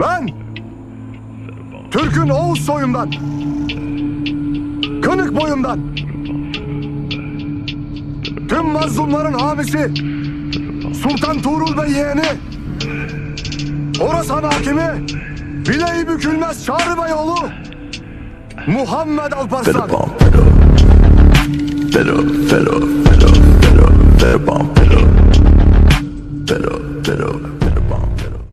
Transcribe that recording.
Ben Türk'ün Oğuz soyundan Kınık boyundan Tüm mazlumların hamisi Sultan Tuğrul Bey yeğeni Orasan hakimi Bileği bükülmez Çağrı Bey oğlu Muhammed Alparslan Better bomb, better. Better, better, better, better, better bomb, better.